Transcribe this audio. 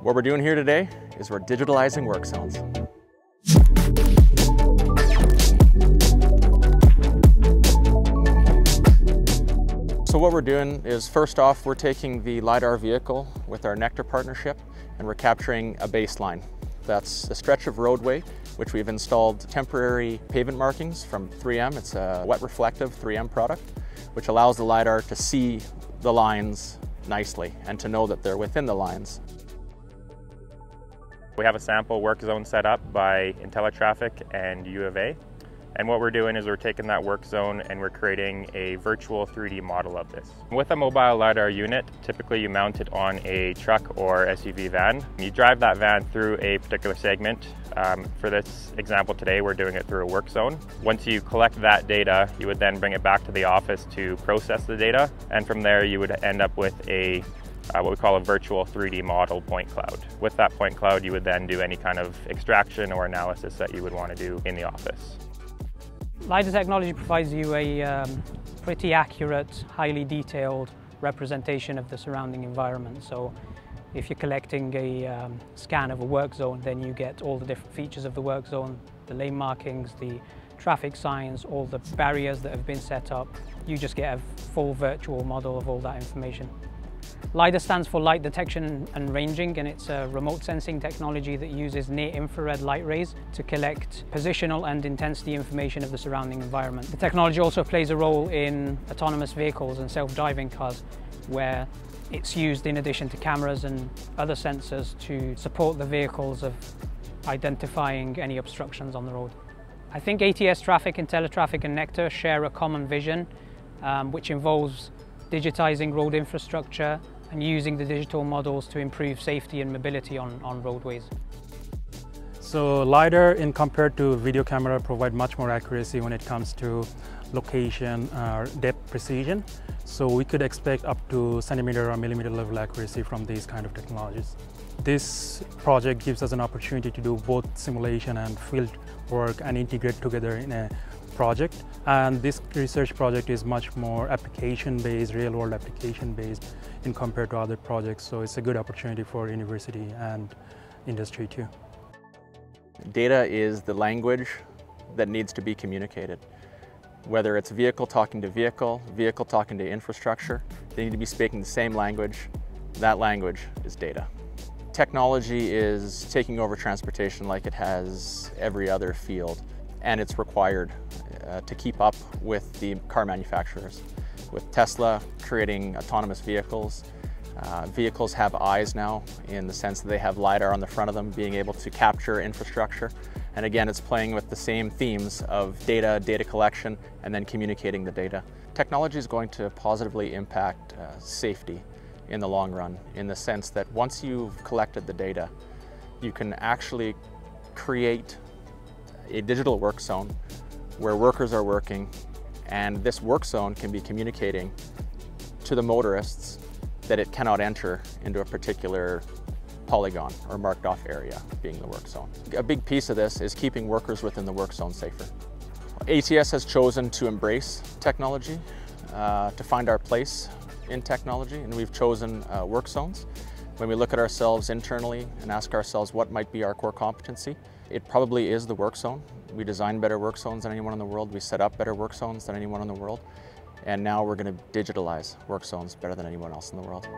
What we're doing here today is we're digitalizing work zones. So what we're doing is first off, we're taking the LiDAR vehicle with our Nektar partnership and we're capturing a baseline. That's a stretch of roadway which we've installed temporary pavement markings from 3M. It's a wet reflective 3M product, which allows the LiDAR to see the lines nicely and to know that they're within the lines. We have a sample work zone set up by IntelliTrafik and U of A. And what we're doing is we're taking that work zone and we're creating a virtual 3D model of this. With a mobile LiDAR unit, typically you mount it on a truck or SUV van. You drive that van through a particular segment. Um, for this example today, we're doing it through a work zone. Once you collect that data, you would then bring it back to the office to process the data. And from there, you would end up with a uh, what we call a virtual 3D model point cloud. With that point cloud, you would then do any kind of extraction or analysis that you would want to do in the office. LiDAR technology provides you a um, pretty accurate, highly detailed representation of the surrounding environment. So if you're collecting a um, scan of a work zone, then you get all the different features of the work zone, the lane markings, the traffic signs, all the barriers that have been set up. You just get a full virtual model of all that information. LiDAR stands for Light Detection and Ranging and it's a remote sensing technology that uses near-infrared light rays to collect positional and intensity information of the surrounding environment. The technology also plays a role in autonomous vehicles and self-driving cars where it's used in addition to cameras and other sensors to support the vehicles of identifying any obstructions on the road. I think ATS Traffic, IntelliTrafik and Nektar share a common vision um, which involves digitizing road infrastructure and using the digital models to improve safety and mobility on, on roadways. So LiDAR in compared to video camera provide much more accuracy when it comes to location uh, depth precision. So we could expect up to centimeter or millimeter level accuracy from these kind of technologies. This project gives us an opportunity to do both simulation and field work and integrate together in a project. And this research project is much more application-based, real-world application-based in compared to other projects. So it's a good opportunity for university and industry too. Data is the language that needs to be communicated. Whether it's vehicle talking to vehicle, vehicle talking to infrastructure, they need to be speaking the same language. That language is data. Technology is taking over transportation like it has every other field and it's required uh, to keep up with the car manufacturers. With Tesla creating autonomous vehicles, uh, vehicles have eyes now in the sense that they have LiDAR on the front of them, being able to capture infrastructure. And again, it's playing with the same themes of data, data collection, and then communicating the data. Technology is going to positively impact uh, safety in the long run, in the sense that once you've collected the data, you can actually create a digital work zone where workers are working and this work zone can be communicating to the motorists that it cannot enter into a particular polygon or marked off area being the work zone. A big piece of this is keeping workers within the work zone safer. ATS has chosen to embrace technology, uh, to find our place in technology, and we've chosen uh, work zones. When we look at ourselves internally and ask ourselves what might be our core competency, it probably is the work zone. We design better work zones than anyone in the world. We set up better work zones than anyone in the world. And now we're going to digitalize work zones better than anyone else in the world.